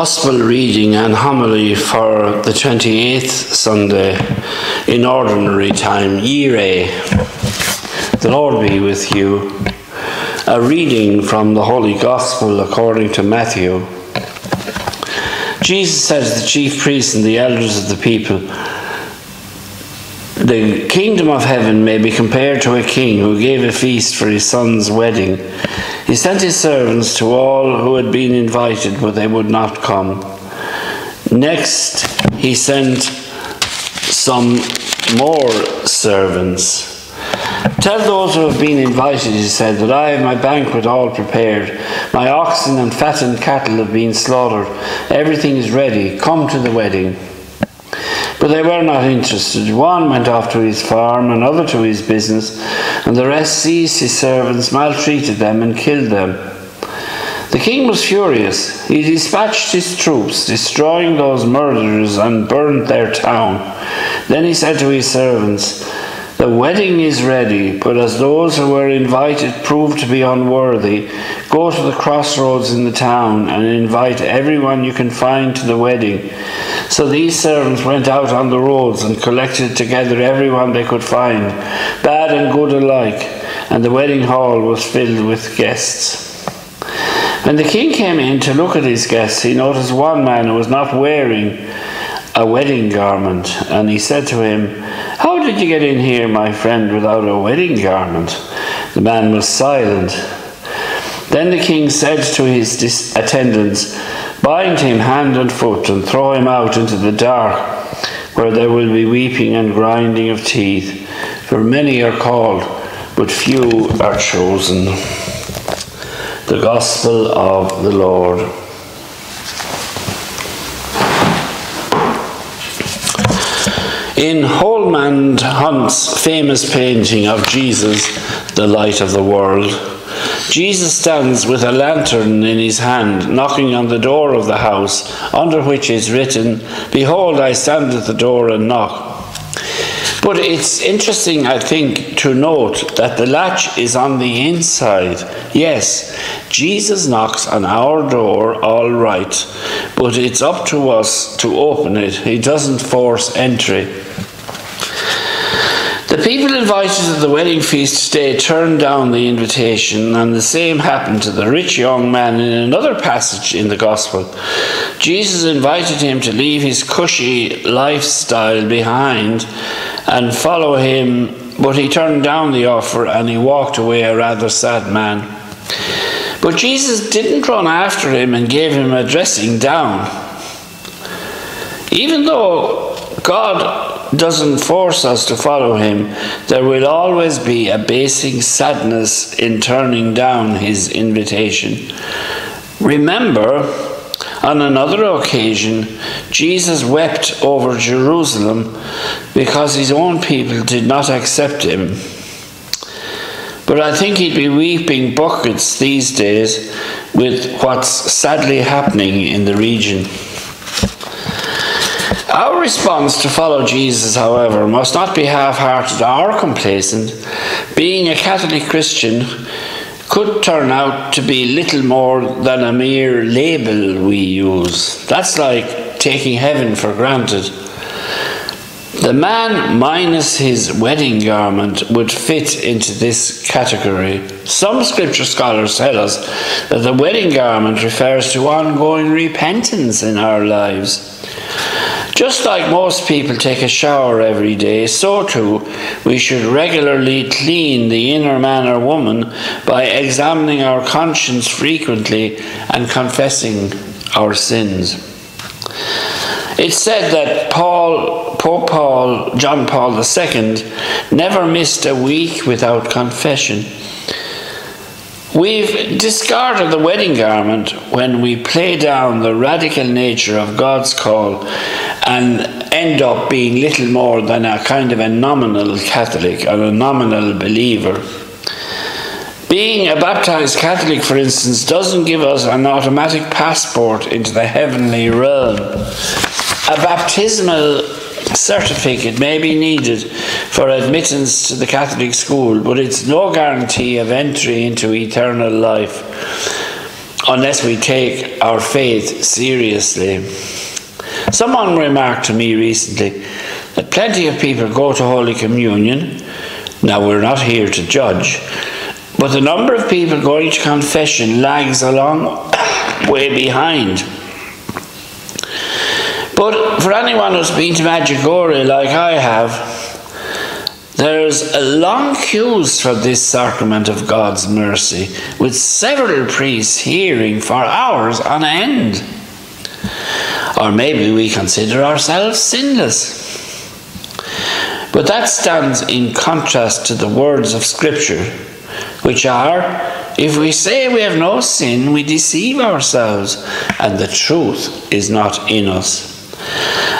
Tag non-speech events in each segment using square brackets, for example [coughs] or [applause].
Gospel reading and homily for the 28th Sunday in Ordinary Time, Year A. The Lord be with you. A reading from the Holy Gospel according to Matthew. Jesus said to the chief priests and the elders of the people, The kingdom of heaven may be compared to a king who gave a feast for his son's wedding. He sent his servants to all who had been invited, but they would not come. Next, he sent some more servants. Tell those who have been invited, he said, that I have my banquet all prepared. My oxen and fattened cattle have been slaughtered. Everything is ready. Come to the wedding. But they were not interested. One went off to his farm, another to his business, and the rest seized his servants, maltreated them, and killed them. The king was furious. He dispatched his troops, destroying those murderers, and burned their town. Then he said to his servants, The wedding is ready, but as those who were invited proved to be unworthy, go to the crossroads in the town and invite everyone you can find to the wedding. So these servants went out on the roads and collected together everyone they could find, bad and good alike, and the wedding hall was filled with guests. When the king came in to look at his guests, he noticed one man who was not wearing a wedding garment, and he said to him, did you get in here, my friend, without a wedding garment? The man was silent. Then the king said to his attendants, Bind him hand and foot and throw him out into the dark, where there will be weeping and grinding of teeth. For many are called, but few are chosen. The Gospel of the Lord. In Holman Hunt's famous painting of Jesus, the light of the world, Jesus stands with a lantern in his hand, knocking on the door of the house, under which is written, Behold, I stand at the door and knock. But it's interesting, I think, to note that the latch is on the inside. Yes, Jesus knocks on our door, all right, but it's up to us to open it. He doesn't force entry. The people invited to the wedding feast today turned down the invitation, and the same happened to the rich young man in another passage in the Gospel. Jesus invited him to leave his cushy lifestyle behind and follow him, but he turned down the offer and he walked away a rather sad man. But Jesus didn't run after him and gave him a dressing down. Even though God doesn't force us to follow him, there will always be a basing sadness in turning down his invitation. Remember, on another occasion, Jesus wept over Jerusalem because his own people did not accept him. But I think he'd be weeping buckets these days with what's sadly happening in the region. Our response to follow Jesus, however, must not be half hearted or complacent. Being a Catholic Christian could turn out to be little more than a mere label we use. That's like taking heaven for granted. The man minus his wedding garment would fit into this category. Some scripture scholars tell us that the wedding garment refers to ongoing repentance in our lives. Just like most people take a shower every day, so too we should regularly clean the inner man or woman by examining our conscience frequently and confessing our sins. It's said that Paul, Pope Paul, John Paul II, never missed a week without confession. We've discarded the wedding garment when we play down the radical nature of God's call and end up being little more than a kind of a nominal Catholic or a nominal believer. Being a baptized Catholic, for instance, doesn't give us an automatic passport into the heavenly realm. A baptismal certificate may be needed for admittance to the Catholic school, but it's no guarantee of entry into eternal life. unless we take our faith seriously. Someone remarked to me recently that plenty of people go to Holy Communion. Now, we're not here to judge, but the number of people going to confession lags a long [coughs] way behind. But for anyone who's been to Medjugorje like I have, there's a long queues for this sacrament of God's mercy, with several priests hearing for hours on end. Or maybe we consider ourselves sinless. But that stands in contrast to the words of Scripture, which are if we say we have no sin, we deceive ourselves, and the truth is not in us.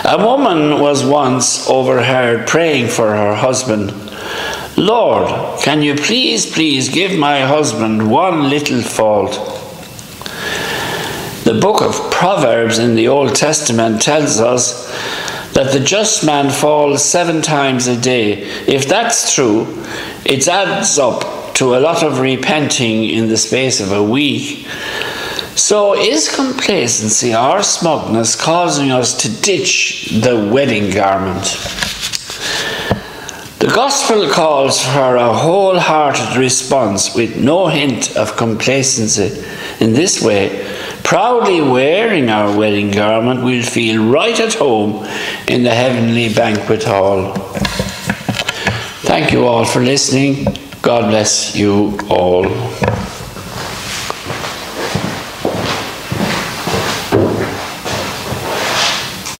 A woman was once overheard praying for her husband. Lord, can you please, please give my husband one little fault? The book of Proverbs in the Old Testament tells us that the just man falls seven times a day. If that's true, it adds up to a lot of repenting in the space of a week. So, is complacency or smugness causing us to ditch the wedding garment? The Gospel calls for a wholehearted response with no hint of complacency. In this way, proudly wearing our wedding garment, we'll feel right at home in the heavenly banquet hall. Thank you all for listening. God bless you all.